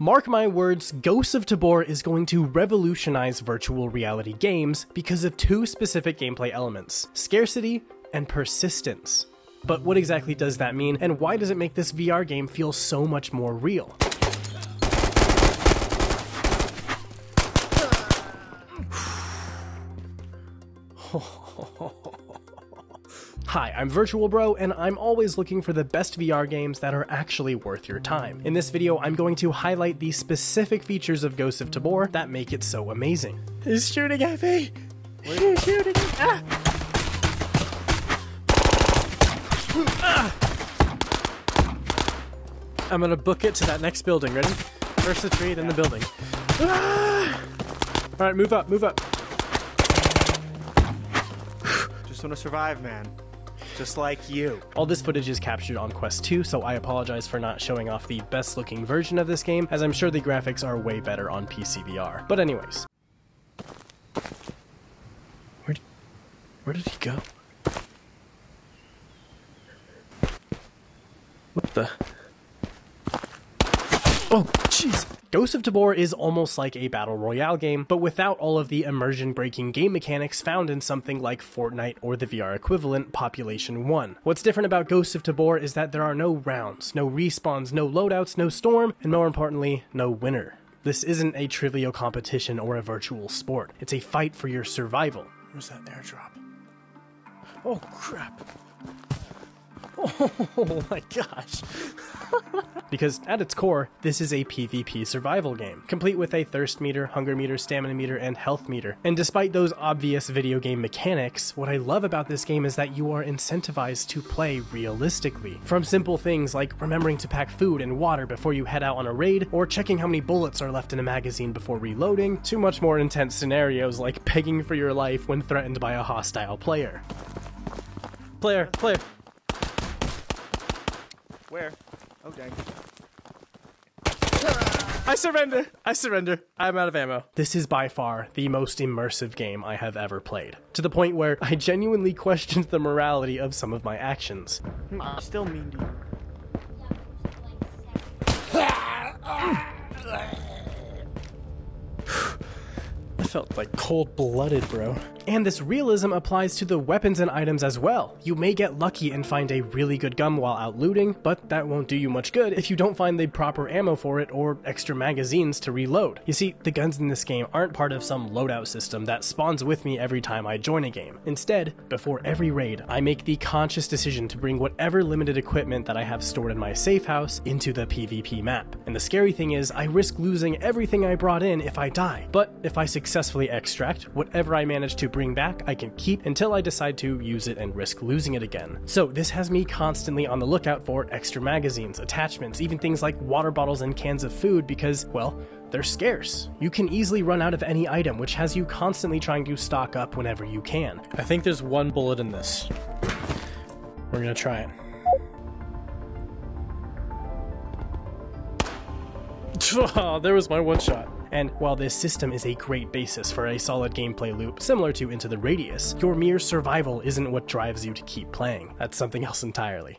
Mark my words, Ghosts of Tabor is going to revolutionize virtual reality games because of two specific gameplay elements scarcity and persistence. But what exactly does that mean, and why does it make this VR game feel so much more real? Hi, I'm Virtual Bro, and I'm always looking for the best VR games that are actually worth your time. In this video, I'm going to highlight the specific features of Ghosts of Tabor that make it so amazing. He's shooting at me! He's shooting ah! ah! I'm gonna book it to that next building. Ready? First the tree, then the building. Ah! Alright, move up, move up. Just want to survive, man just like you. All this footage is captured on Quest 2, so I apologize for not showing off the best looking version of this game, as I'm sure the graphics are way better on PC VR. But anyways. Where, where did he go? What the? Oh, jeez. Ghost of Tabor is almost like a battle royale game, but without all of the immersion breaking game mechanics found in something like Fortnite or the VR equivalent Population 1. What's different about Ghost of Tabor is that there are no rounds, no respawns, no loadouts, no storm, and more importantly, no winner. This isn't a trivial competition or a virtual sport. It's a fight for your survival. Where's that airdrop? Oh crap. Oh my gosh. because at its core, this is a PvP survival game, complete with a thirst meter, hunger meter, stamina meter, and health meter. And despite those obvious video game mechanics, what I love about this game is that you are incentivized to play realistically. From simple things like remembering to pack food and water before you head out on a raid, or checking how many bullets are left in a magazine before reloading, to much more intense scenarios like begging for your life when threatened by a hostile player. Player, player, where? Oh, dang. I surrender! I surrender. I'm out of ammo. This is by far the most immersive game I have ever played, to the point where I genuinely questioned the morality of some of my actions. Hmm, I'm still mean to you. Felt like cold blooded, bro. And this realism applies to the weapons and items as well. You may get lucky and find a really good gun while out looting, but that won't do you much good if you don't find the proper ammo for it or extra magazines to reload. You see, the guns in this game aren't part of some loadout system that spawns with me every time I join a game. Instead, before every raid, I make the conscious decision to bring whatever limited equipment that I have stored in my safe house into the PvP map. And the scary thing is, I risk losing everything I brought in if I die. But if I successfully extract whatever I manage to bring back, I can keep until I decide to use it and risk losing it again. So this has me constantly on the lookout for extra magazines, attachments, even things like water bottles and cans of food because, well, they're scarce. You can easily run out of any item, which has you constantly trying to stock up whenever you can. I think there's one bullet in this. We're gonna try it. Oh, there was my one shot. And while this system is a great basis for a solid gameplay loop similar to Into the Radius, your mere survival isn't what drives you to keep playing. That's something else entirely.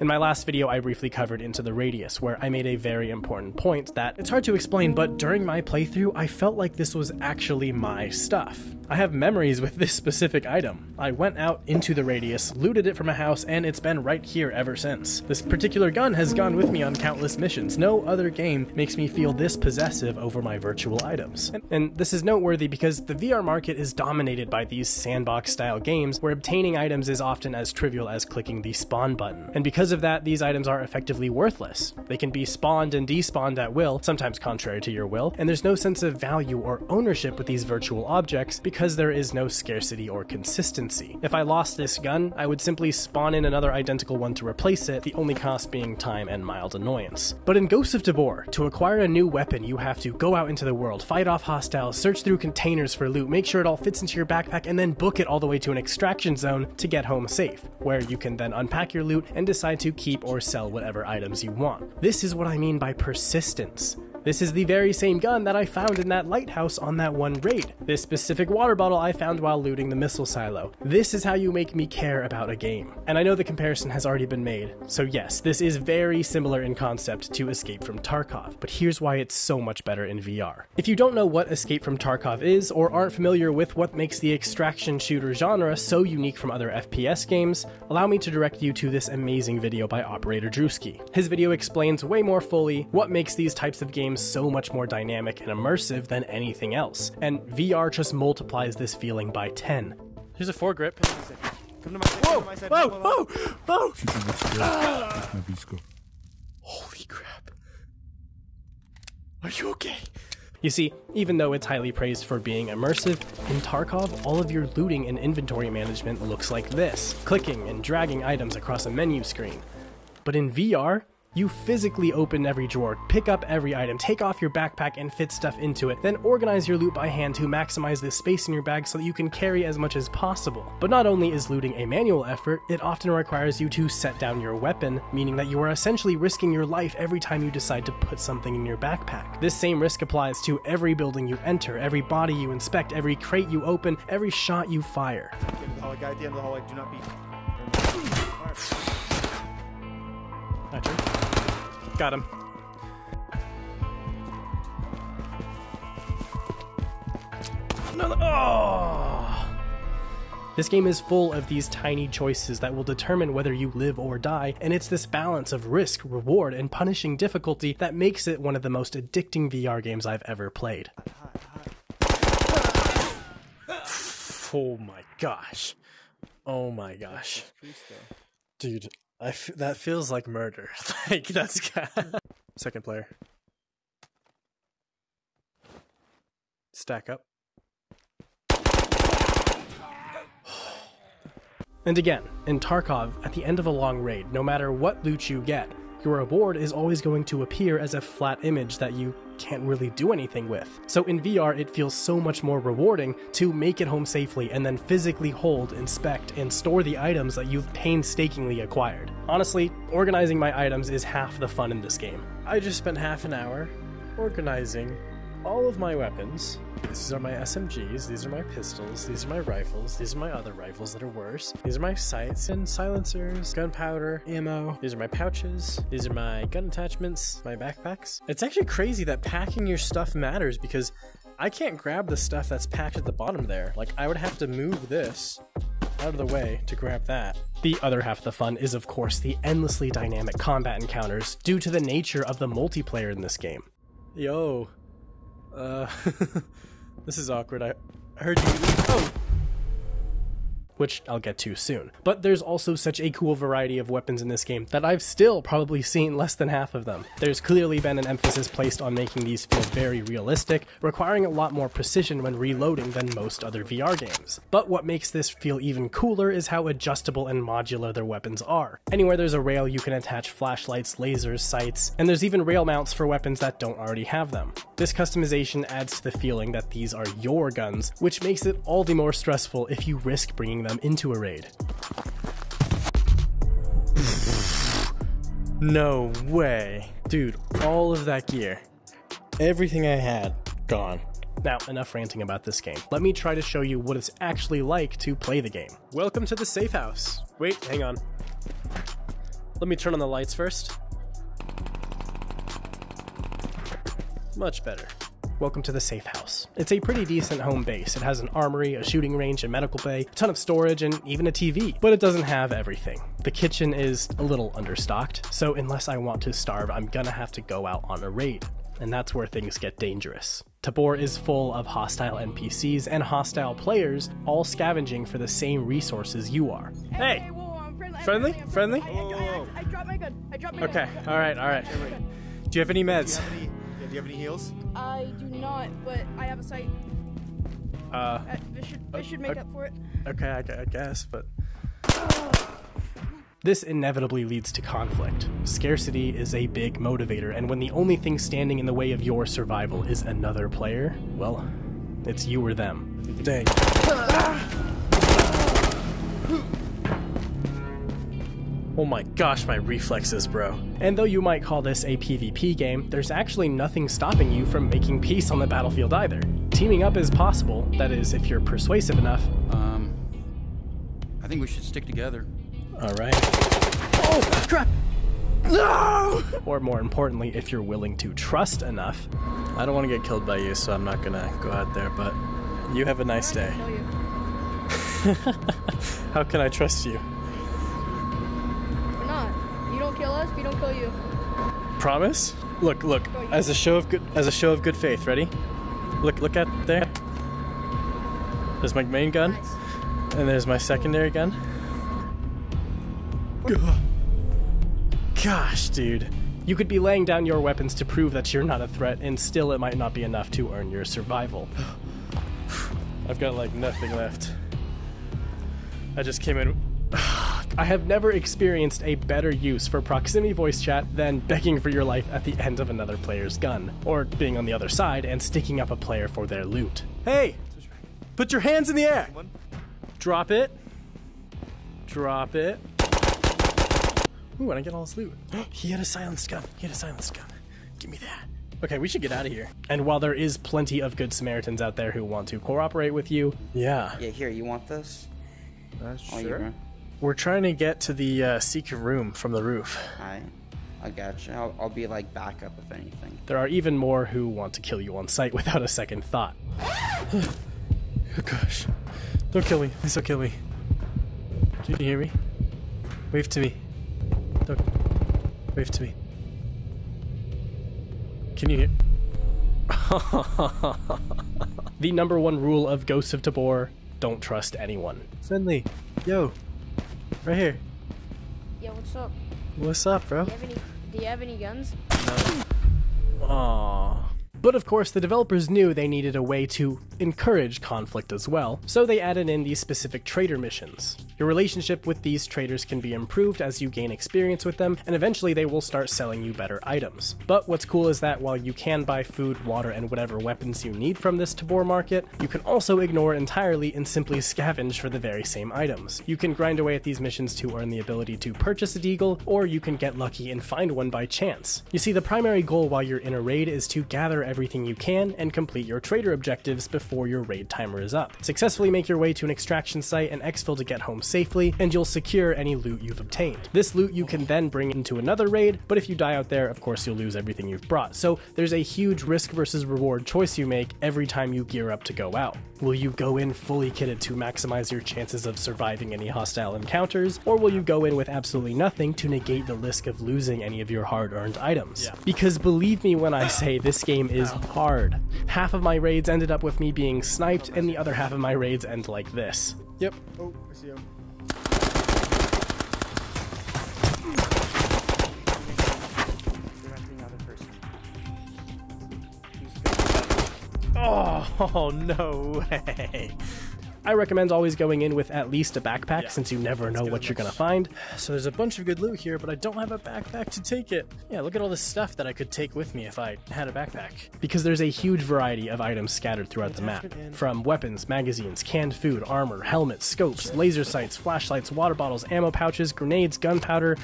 In my last video, I briefly covered Into the Radius, where I made a very important point that it's hard to explain, but during my playthrough, I felt like this was actually my stuff. I have memories with this specific item. I went out into the radius, looted it from a house, and it's been right here ever since. This particular gun has gone with me on countless missions. No other game makes me feel this possessive over my virtual items. And, and this is noteworthy because the VR market is dominated by these sandbox style games where obtaining items is often as trivial as clicking the spawn button. And because of that, these items are effectively worthless. They can be spawned and despawned at will, sometimes contrary to your will, and there's no sense of value or ownership with these virtual objects because because there is no scarcity or consistency. If I lost this gun, I would simply spawn in another identical one to replace it, the only cost being time and mild annoyance. But in Ghosts of Tabor, to acquire a new weapon, you have to go out into the world, fight off hostiles, search through containers for loot, make sure it all fits into your backpack, and then book it all the way to an extraction zone to get home safe, where you can then unpack your loot and decide to keep or sell whatever items you want. This is what I mean by persistence. This is the very same gun that I found in that lighthouse on that one raid. This specific water bottle I found while looting the missile silo. This is how you make me care about a game. And I know the comparison has already been made, so yes, this is very similar in concept to Escape from Tarkov, but here's why it's so much better in VR. If you don't know what Escape from Tarkov is, or aren't familiar with what makes the extraction shooter genre so unique from other FPS games, allow me to direct you to this amazing video by Operator Drewski. His video explains way more fully what makes these types of games so much more dynamic and immersive than anything else, and VR just multiplies this feeling by 10. Here's a foregrip. Come to my side. Whoa! My side. Whoa! Whoa, Whoa! Whoa! Ah. Holy crap. Are you okay? You see, even though it's highly praised for being immersive, in Tarkov, all of your looting and inventory management looks like this clicking and dragging items across a menu screen. But in VR, you physically open every drawer, pick up every item, take off your backpack and fit stuff into it, then organize your loot by hand to maximize the space in your bag so that you can carry as much as possible. But not only is looting a manual effort, it often requires you to set down your weapon, meaning that you are essentially risking your life every time you decide to put something in your backpack. This same risk applies to every building you enter, every body you inspect, every crate you open, every shot you fire. Guy at the end of the hallway. Do not be. Got him. No, no, oh! This game is full of these tiny choices that will determine whether you live or die, and it's this balance of risk, reward, and punishing difficulty that makes it one of the most addicting VR games I've ever played. Oh my gosh. Oh my gosh. Dude, I f- that feels like murder. like, that's. Second player. Stack up. And again, in Tarkov, at the end of a long raid, no matter what loot you get, your reward is always going to appear as a flat image that you can't really do anything with. So in VR, it feels so much more rewarding to make it home safely and then physically hold, inspect, and store the items that you've painstakingly acquired. Honestly, organizing my items is half the fun in this game. I just spent half an hour organizing all of my weapons. These are my SMGs, these are my pistols, these are my rifles, these are my other rifles that are worse. These are my sights and silencers, gunpowder, ammo. These are my pouches, these are my gun attachments, my backpacks. It's actually crazy that packing your stuff matters because I can't grab the stuff that's packed at the bottom there. Like, I would have to move this out of the way to grab that. The other half of the fun is, of course, the endlessly dynamic combat encounters due to the nature of the multiplayer in this game. Yo. Uh, this is awkward. I heard you. Oh! which I'll get to soon. But there's also such a cool variety of weapons in this game that I've still probably seen less than half of them. There's clearly been an emphasis placed on making these feel very realistic, requiring a lot more precision when reloading than most other VR games. But what makes this feel even cooler is how adjustable and modular their weapons are. Anywhere there's a rail, you can attach flashlights, lasers, sights, and there's even rail mounts for weapons that don't already have them. This customization adds to the feeling that these are your guns, which makes it all the more stressful if you risk bringing them into a raid. No way. Dude, all of that gear, everything I had, gone. Now, enough ranting about this game. Let me try to show you what it's actually like to play the game. Welcome to the safe house. Wait, hang on. Let me turn on the lights first. Much better. Welcome to the Safe House. It's a pretty decent home base. It has an armory, a shooting range, a medical bay, a ton of storage, and even a TV. But it doesn't have everything. The kitchen is a little understocked, so unless I want to starve, I'm gonna have to go out on a raid. And that's where things get dangerous. Tabor is full of hostile NPCs and hostile players, all scavenging for the same resources you are. Hey! whoa, whoa, I'm friendly. Friendly? Friendly? I, I, I, I dropped my gun. I dropped my Okay, gun. alright, alright. Do you have any Do you meds? Have any? Yeah, do you have any heals? I do not, but I have a sight. Uh, Uh, this should this should make okay. up for it. okay, I, I guess, but. This inevitably leads to conflict. Scarcity is a big motivator, and when the only thing standing in the way of your survival is another player, well, it's you or them. Oh my gosh, my reflexes, bro. And though you might call this a PvP game, there's actually nothing stopping you from making peace on the battlefield either. Teaming up is possible, that is, if you're persuasive enough. Um, I think we should stick together. All right. Oh, crap! No! Or more importantly, if you're willing to trust enough. I don't want to get killed by you, so I'm not gonna go out there, but you have a nice day. How can I trust you? We're not. You don't kill us, we don't kill you. Promise? Look, look. As a show of good as a show of good faith, ready? Look look at there. There's my main gun, Nice. and there's my secondary gun. Gosh, dude. You could be laying down your weapons to prove that you're not a threat, and still it might not be enough to earn your survival. I've got like nothing left. I just came in. Ah. I have never experienced a better use for proximity voice chat than begging for your life at the end of another player's gun, or being on the other side and sticking up a player for their loot. Hey! Put your hands in the air! Drop it. Drop it. Ooh, and I get all this loot. he had a silenced gun. He had a silenced gun. Give me that. Okay, we should get out of here. And while there is plenty of good Samaritans out there who want to cooperate with you, Yeah. Yeah, here, you want this? Uh, Oh, sure. Bro. We're trying to get to the uh, secret room from the roof. Alright. I got you. I'll, I'll be like backup if anything. there are even more who want to kill you on sight without a second thought. Oh gosh. Don't kill me. Please don't kill me. Can you hear me? Wave to me. Don't. Wave to me. Can you hear? The number one rule of Ghosts of Tabor don't trust anyone. Friendly. Yo. Right here. Yeah, what's up? What's up, bro? Do you have any do you have any guns? Aww. But of course, the developers knew they needed a way to encourage conflict as well, so they added in these specific trader missions. Your relationship with these traders can be improved as you gain experience with them, and eventually they will start selling you better items. But what's cool is that while you can buy food, water, and whatever weapons you need from this Tabor market, you can also ignore entirely and simply scavenge for the very same items. You can grind away at these missions to earn the ability to purchase a deagle, or you can get lucky and find one by chance. You see, the primary goal while you're in a raid is to gather everything you can and complete your trader objectives before your raid timer is up. Successfully make your way to an extraction site and exfil to get home safely, and you'll secure any loot you've obtained. This loot you can then bring into another raid, but if you die out there, of course you'll lose everything you've brought. So there's a huge risk versus reward choice you make every time you gear up to go out. Will you go in fully kitted to maximize your chances of surviving any hostile encounters, or will you go in with absolutely nothing to negate the risk of losing any of your hard earned items? Because believe me when I say this game is hard. Half of my raids ended up with me being sniped, and the other half of my raids end like this. Yep. Oh, I see him. Oh, no way. I recommend always going in with at least a backpack since you never know what you're gonna find. So there's a bunch of good loot here, but I don't have a backpack to take it. Yeah, look at all this stuff that I could take with me if I had a backpack. because there's a huge variety of items scattered throughout the map. From weapons, magazines, canned food, armor, helmets, scopes, laser sights, flashlights, water bottles, ammo pouches, grenades, gunpowder,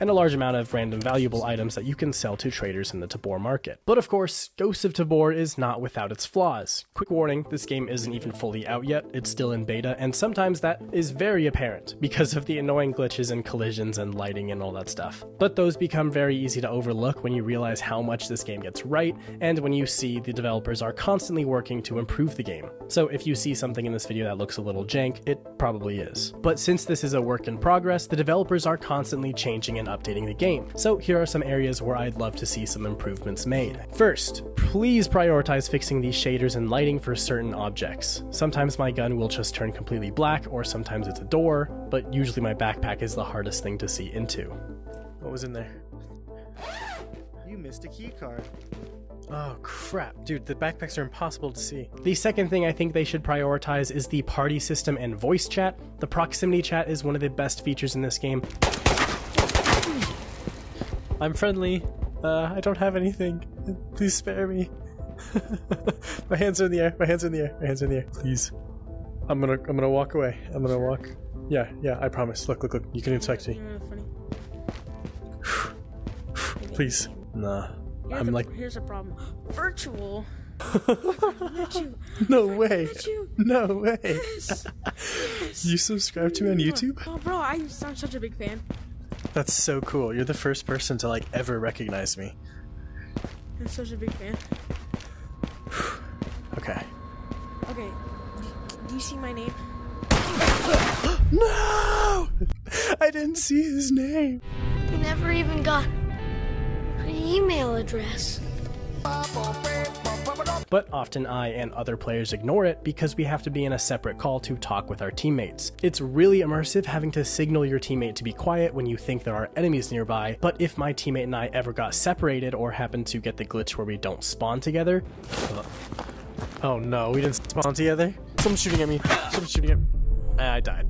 and a large amount of random valuable items that you can sell to traders in the Tabor market. But of course, Ghosts of Tabor is not without its flaws. Quick warning, this game isn't even fully out yet, it's still in beta, and sometimes that is very apparent because of the annoying glitches and collisions and lighting and all that stuff. But those become very easy to overlook when you realize how much this game gets right, and when you see the developers are constantly working to improve the game. So if you see something in this video that looks a little jank, it probably is. But since this is a work in progress, the developers are constantly changing and updating the game. So here are some areas where I'd love to see some improvements made. First, please prioritize fixing these shaders and lighting for certain objects. Sometimes my gun will just turn completely black, or sometimes it's a door, but usually my backpack is the hardest thing to see into. What was in there? You missed a key card. Oh, crap. Dude, the backpacks are impossible to see. The second thing I think they should prioritize is the party system and voice chat. The proximity chat is one of the best features in this game. I'm friendly. Uh, I don't have anything. Please spare me. my hands are in the air. My hands are in the air. My hands are in the air. Please. I'm gonna I'm gonna walk away. I'm gonna walk. Yeah, yeah, I promise. Look, look, look. You can inspect me. Funny. Please. Nah. Here's I'm the- like, Here's a problem. Virtual. No way. No way. Yes. You subscribe to me on YouTube? Oh, bro, I, I'm such a big fan. That's so cool. You're the first person to like ever recognize me. I'm such a big fan. Okay. Okay. Do, do you see my name? No! I didn't see his name. We never even got an email address. But often I and other players ignore it because we have to be in a separate call to talk with our teammates. It's really immersive having to signal your teammate to be quiet when you think there are enemies nearby, but if my teammate and I ever got separated or happened to get the glitch where we don't spawn together, Oh no, we didn't spawn together? Someone's shooting at me. Someone's shooting at Uh, I died.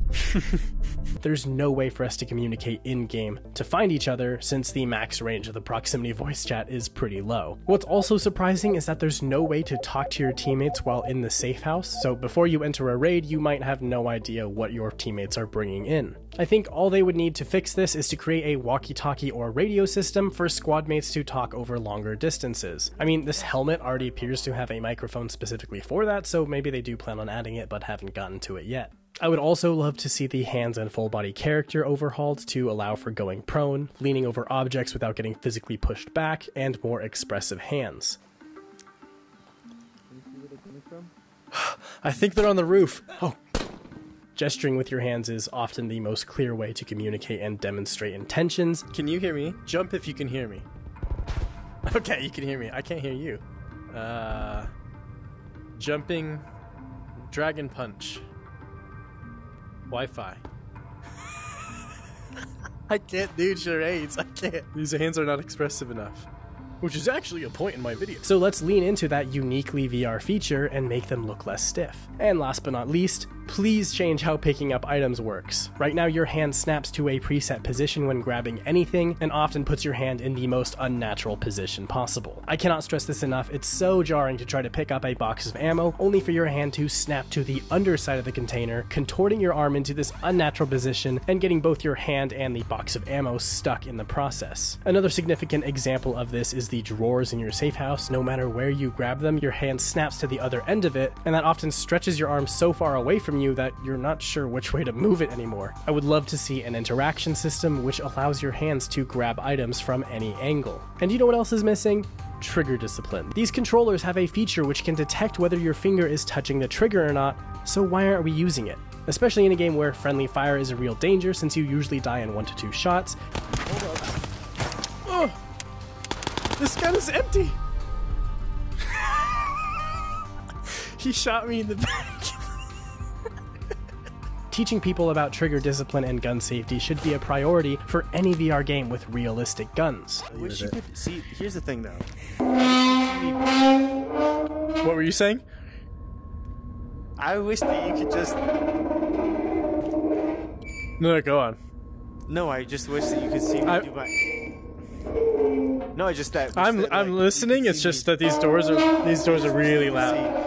there's no way for us to communicate in game to find each other since the max range of the proximity voice chat is pretty low. What's also surprising is that there's no way to talk to your teammates while in the safe house, so before you enter a raid, you might have no idea what your teammates are bringing in. I think all they would need to fix this is to create a walkie talkie or radio system for squad mates to talk over longer distances. I mean, this helmet already appears to have a microphone specifically for that, so maybe they do plan on adding it but haven't gotten to it yet. I would also love to see the hands and full body character overhauled to allow for going prone, leaning over objects without getting physically pushed back, and more expressive hands. I think they're on the roof. Oh. Gesturing with your hands is often the most clear way to communicate and demonstrate intentions. Can you hear me? Jump if you can hear me. Okay, you can hear me. I can't hear you. Uh, jumping, dragon punch, Wi-Fi. I can't do charades. I can't. These hands are not expressive enough. Which is actually a point in my video. So let's lean into that uniquely VR feature and make them look less stiff. And last but not least, please change how picking up items works. Right now, your hand snaps to a preset position when grabbing anything, and often puts your hand in the most unnatural position possible. I cannot stress this enough, it's so jarring to try to pick up a box of ammo, only for your hand to snap to the underside of the container, contorting your arm into this unnatural position, and getting both your hand and the box of ammo stuck in the process. Another significant example of this is the drawers in your safe house. No matter where you grab them, your hand snaps to the other end of it, and that often stretches your arm so far away from you that you're not sure which way to move it anymore. I would love to see an interaction system which allows your hands to grab items from any angle. And you know what else is missing? Trigger discipline. These controllers have a feature which can detect whether your finger is touching the trigger or not, so why aren't we using it? Especially in a game where friendly fire is a real danger since you usually die in one to two shots. Oh, this gun is empty. he shot me in the back. Teaching people about trigger discipline and gun safety should be a priority for any VR game with realistic guns. I wish you could see. Here's the thing, though. What were you saying? I wish that you could just. No, no, go on. No, I just wish that you could see me I- do my. No, I just that. wish I'm that, I'm like, listening. It's just me- that these doors are these doors are really loud.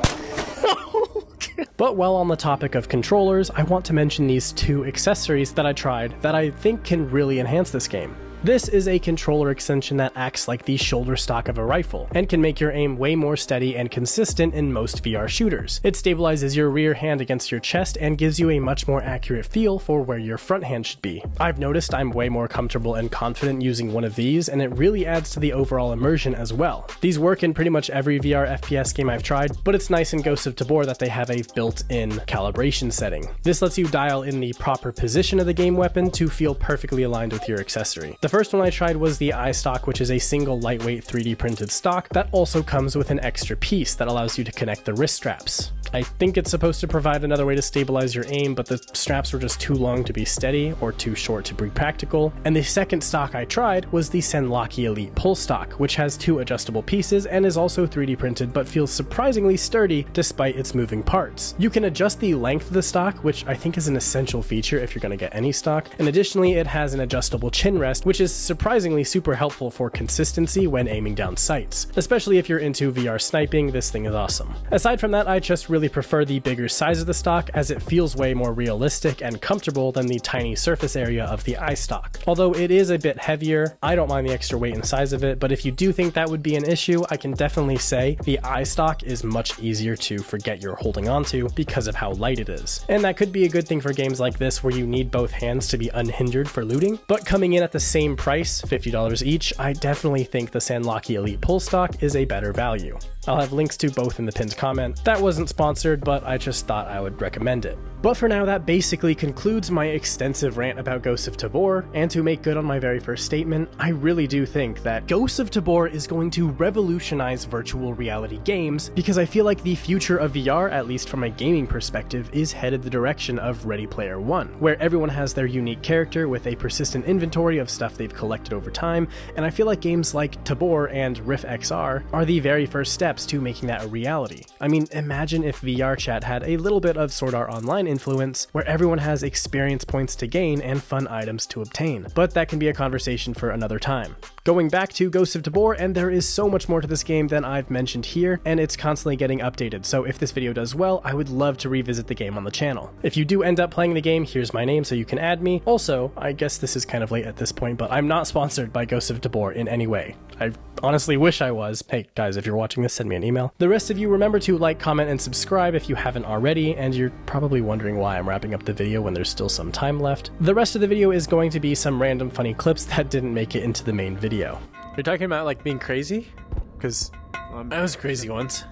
But while on the topic of controllers, I want to mention these two accessories that I tried that I think can really enhance this game. This is a controller extension that acts like the shoulder stock of a rifle, and can make your aim way more steady and consistent in most VR shooters. It stabilizes your rear hand against your chest and gives you a much more accurate feel for where your front hand should be. I've noticed I'm way more comfortable and confident using one of these, and it really adds to the overall immersion as well. These work in pretty much every VR FPS game I've tried, but it's nice in Ghosts of Tabor that they have a built-in calibration setting. This lets you dial in the proper position of the game weapon to feel perfectly aligned with your accessory. The first one I tried was the iStock, which is a single lightweight 3D printed stock that also comes with an extra piece that allows you to connect the wrist straps. I think it's supposed to provide another way to stabilize your aim, but the straps were just too long to be steady or too short to be practical. And the second stock I tried was the Sanlaki Elite Pull Stock, which has two adjustable pieces and is also 3D printed but feels surprisingly sturdy despite its moving parts. You can adjust the length of the stock, which I think is an essential feature if you're going to get any stock, and additionally it has an adjustable chin rest, which is surprisingly super helpful for consistency when aiming down sights. Especially if you're into VR sniping, this thing is awesome. Aside from that, I just really really prefer the bigger size of the stock as it feels way more realistic and comfortable than the tiny surface area of the iStock. Although it is a bit heavier, I don't mind the extra weight and size of it, but if you do think that would be an issue, I can definitely say the iStock is much easier to forget you're holding onto because of how light it is. And that could be a good thing for games like this where you need both hands to be unhindered for looting, but coming in at the same price, $50 each, I definitely think the Sanlaki Elite pull stock is a better value. I'll have links to both in the pinned comment. That wasn't sponsored, but I just thought I would recommend it. But for now, that basically concludes my extensive rant about Ghosts of Tabor, and to make good on my very first statement, I really do think that Ghosts of Tabor is going to revolutionize virtual reality games, because I feel like the future of VR, at least from a gaming perspective, is headed the direction of Ready Player One, where everyone has their unique character with a persistent inventory of stuff they've collected over time, and I feel like games like Tabor and Rift XR are the very first steps to making that a reality. I mean, imagine if VR chat had a little bit of Sword Art Online influence, where everyone has experience points to gain and fun items to obtain. But that can be a conversation for another time. Going back to Ghosts of Tabor, and there is so much more to this game than I've mentioned here, and it's constantly getting updated, so if this video does well, I would love to revisit the game on the channel. If you do end up playing the game, here's my name so you can add me. Also, I guess this is kind of late at this point, but I'm not sponsored by Ghosts of Tabor in any way. I honestly wish I was. Hey, guys, if you're watching this, send me an email. The rest of you, remember to like, comment, and subscribe if you haven't already, and you're probably wondering why I'm wrapping up the video when there's still some time left. The rest of the video is going to be some random funny clips that didn't make it into the main video. You're talking about like being crazy? Because Um, I was crazy once.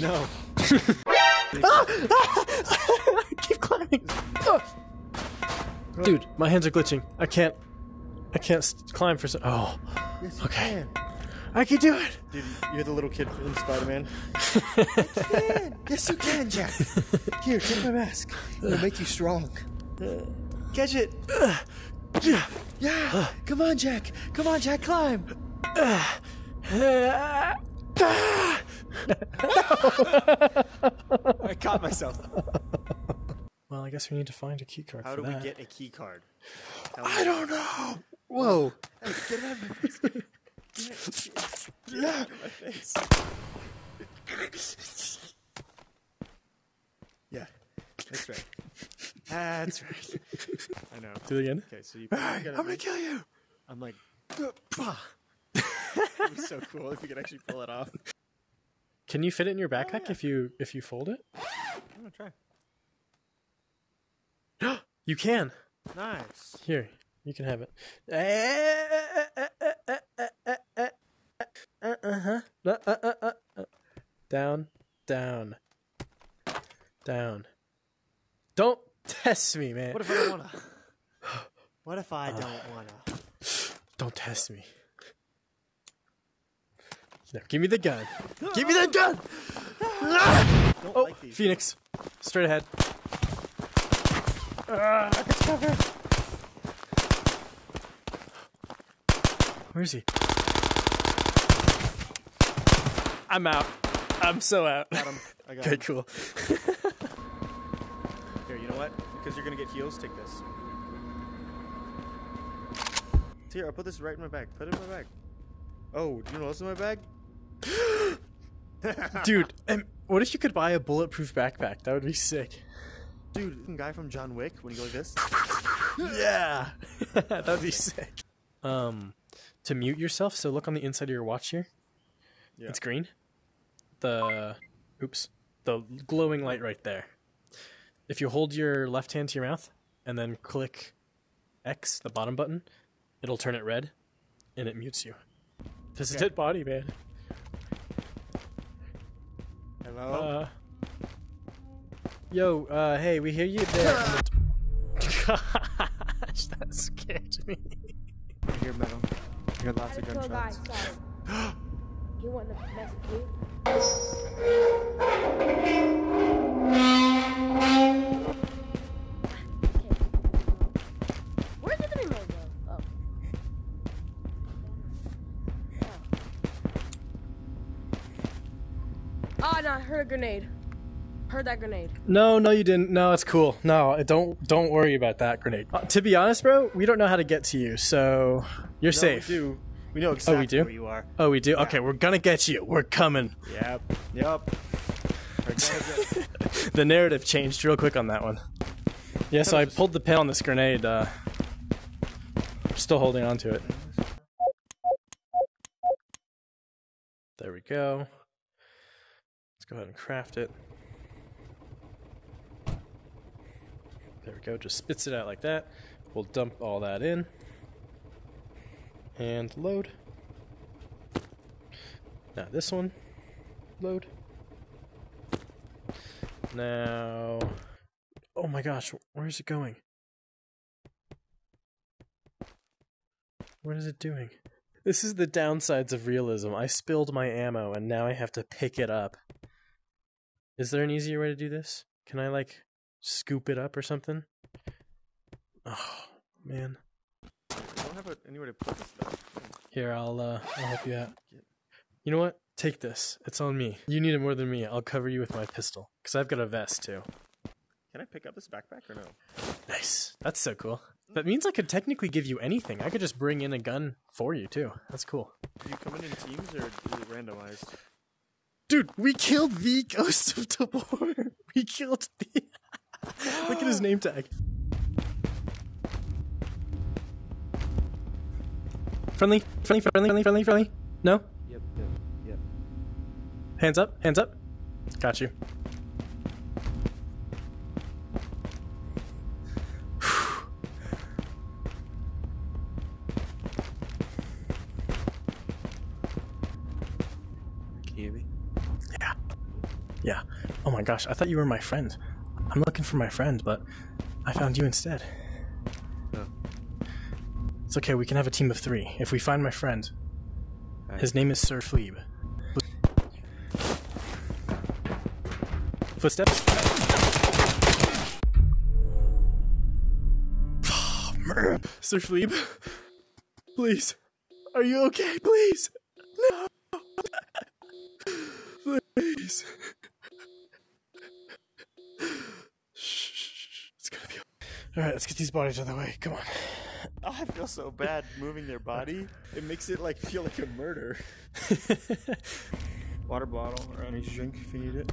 no. Keep climbing. Dude, my hands are glitching. I can't. I can't climb for so. Oh, Yes, you Okay. can. I can do it. Dude, you're the little kid in Spider-Man. Yes, you can, Jack. Here, take my mask. It'll make you strong. Catch it. Yeah. Yeah. Come on, Jack. Come on, Jack. Climb. I caught myself. Well, I guess we need to find a key card How do we get a key card? I don't know. Whoa. Hey, get it out of my face. Get it- get out of my face. Yeah, that's right. That's right. Know. Do it again. Okay, so you. gotta I'm gonna kill you. I'm like. it was so cool if you could actually pull it off. Can you fit it in your backpack oh, if you if you fold it? I'm gonna try. You can. Nice. Here, you can have it. Uh, uh-huh. Uh, uh, down, down, down. Don't test me, man. What if I don't wanna? What if I don't wanna? Don't test me. No, give me the gun. Give me the gun! Don't ah! Oh, like. Phoenix. Straight ahead. Ah, Where is he? I'm out. I'm so out. Got him. I got Okay, him. cool. Here, you know what? Because you're gonna get heals, take this. Here, I'll put this right in my bag. Put it in my bag. Oh, do you know what's in my bag? Dude, and what if you could buy a bulletproof backpack? That would be sick. Dude, guy from John Wick, when you go like this. Yeah. That'd be sick. Um, to mute yourself, so look on the inside of your watch here. Yeah. It's green. The oops, the glowing light right there. If you hold your left hand to your mouth and then click X, the bottom button, it'll turn it red, and it mutes you. This is Okay. dead body, man. Hello? Uh, yo, uh, hey, we hear you there. on the t- Gosh, that scared me. I hear metal. I hear lots of Kill a guy, gunshots. sorry. he want the message, heard a grenade. Heard that grenade. No, no, you didn't. No, it's cool. No, don't don't worry about that grenade. Uh, to be honest, bro, we don't know how to get to you, so you're No, safe. We do. We know exactly do? where you are. Oh, we do. Okay, we're gonna get you. We're coming. Yep. Yep. We're gonna get- the narrative changed real quick on that one. Yeah, so I pulled the pin on this grenade. Uh, still holding on to it. There we go. Go ahead and craft it. There we go. Just spits it out like that. We'll dump all that in. And load. Now this one. Load. Now. Oh my gosh, where is it going? What is it doing? This is the downsides of realism. I spilled my ammo and now I have to pick it up. Is there an easier way to do this? Can I like scoop it up or something? Oh, man. I don't have a, anywhere to put this stuff. Here, I'll uh I'll help you out. You know what? Take this. It's on me. You need it more than me. I'll cover you with my pistol cuz I've got a vest too. Can I pick up this backpack or no? Nice. That's so cool. That means I could technically give you anything. I could just bring in a gun for you too. That's cool. Do you come in in teams or is it randomized? Dude, we killed the ghost of Tabor. We killed the. Look at his name tag. Friendly, friendly, friendly, friendly, friendly, friendly. No? Yep, yep, yep. Hands up, hands up. Got you. Gosh, I thought you were my friend. I'm looking for my friend, but I found you instead. Oh. It's okay, we can have a team of three. If we find my friend, his name is Sir Fleeb. Footsteps? Sir Fleeb? Please. Are you okay? Please. No. Please. Shh. It's gonna be. All right, let's get these bodies out of the way. Come on. Oh, I feel so bad moving their body. It makes it like feel like a murder. Water bottle or any drink if you need it.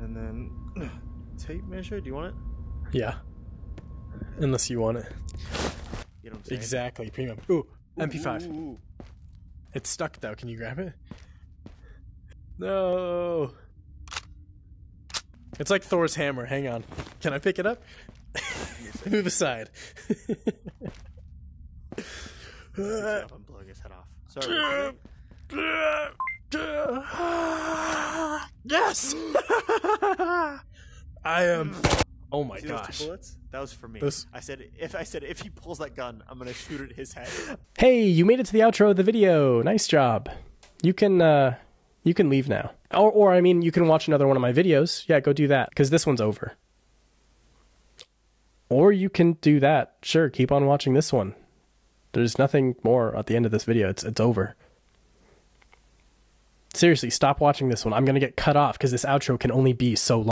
And then tape measure. Do you want it? yeah. Unless you want it. You what Exactly. Premium. Ooh, MP5. Ooh, ooh, ooh. It's stuck though. Can you grab it? No. It's like Thor's hammer. Hang on. Can I pick it up? Move aside. Pick it up, I'm blowing his head off. Sorry. yes. I am. Oh my See gosh. bullets? That was for me. Those- I said if I said if he pulls that gun, I'm gonna shoot at his head. Hey, you made it to the outro of the video. Nice job. You can uh you can leave now. Or or I mean, you can watch another one of my videos. Yeah, go do that cuz this one's over. Or you can do that. Sure, keep on watching this one. There's nothing more at the end of this video. It's it's over. Seriously, stop watching this one. I'm going to get cut off cuz this outro can only be so long.